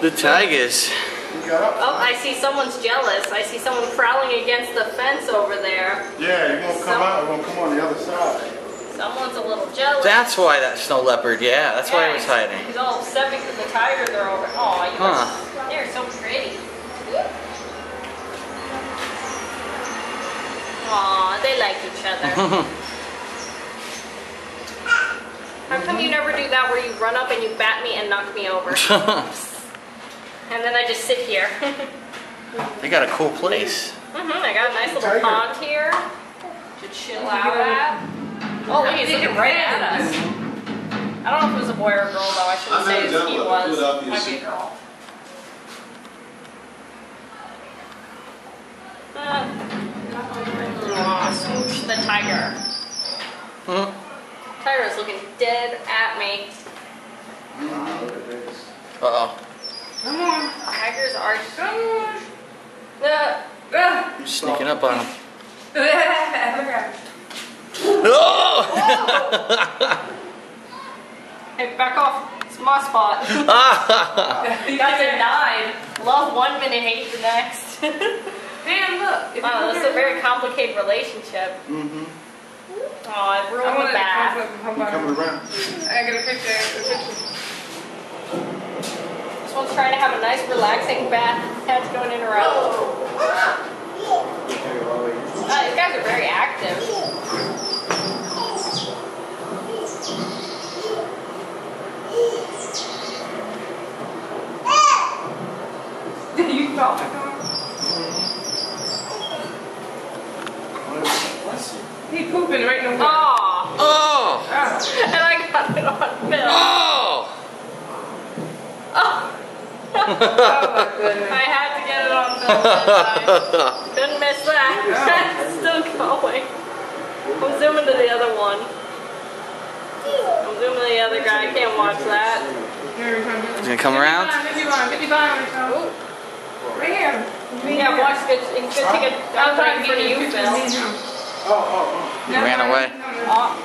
The tigers. You got up? Oh, I see someone's jealous. I see someone prowling against the fence over there. Yeah, you're gonna come Some- out, we're gonna come on the other side. Someone's a little jealous. That's why that snow leopard, yeah, that's why Yeah, it was hiding. He's all upset because the tigers are over. Oh, you Huh. are, they're so pretty. Aw, they like each other. How come you never do that where you run up and you bat me and knock me over? And then I just sit here. they got a cool place. hmm I got a nice little Tiger. pond here to chill out at. Oh, look, he's looking right at us. I don't know if it was a boy or a girl though. I shouldn't I'm say in if he was. Might be a girl. Uh, aw, smooch the tiger. Mhm. Tiger's looking dead at me. Uh-oh. Tigers are huge. Uh, You're sneaking up on them. Oh! Hey, back off. It's my spot. Got nine. Love one minute, hate the next. Man, look. If wow, you this is a very complicated relationship. Mm-hmm. Oh, I I ruined want the bath. Hold You coming around? I get a picture. I get a picture. Trying to have a nice, relaxing bath. Cat's going in her out. Uh, these guys are very active. you felt like him? He pooping right in the. Aw, Oh! Ah. and I got it on film. Oh! Oh, Oh my goodness. I had to get it on film that time. Couldn't miss that. It's Still going. I'm zooming to the other one. I'm zooming to the other guy. I can't watch that. Here. He's gonna come around? 55, 55, 55. Ooh. Right here. Yeah, watch it. It's gonna take a. I'm trying to get you, Phil. Oh, oh, oh. He ran away. Oh,